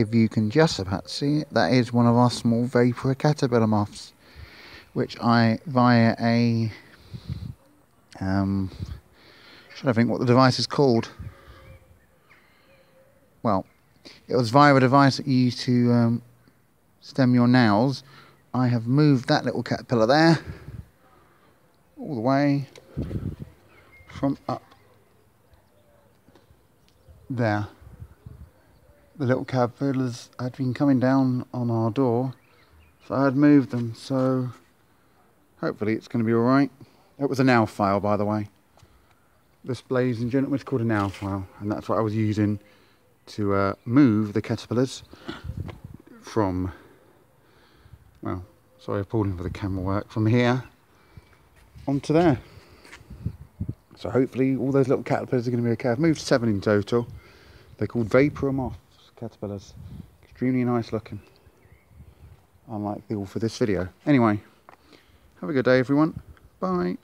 if you can just about see it, that is one of our small vapourer caterpillar moths, which I, via a, um, should I think what the device is called? Well, it was via a device that you use to um, stem your nails. I have moved that little caterpillar there, all the way from up there. The little caterpillars had been coming down on our door, so I had moved them, so hopefully it's going to be alright. It was a nail file, by the way. This, ladies and gentlemen, is called a nail file, and that's what I was using to uh, move the caterpillars from, well, sorry, in for the camera work, from here onto there. So hopefully all those little caterpillars are going to be okay. I've moved seven in total. They're called vapourer moths, caterpillars. Extremely nice looking. Unlike the all for this video. Anyway, have a good day everyone. Bye.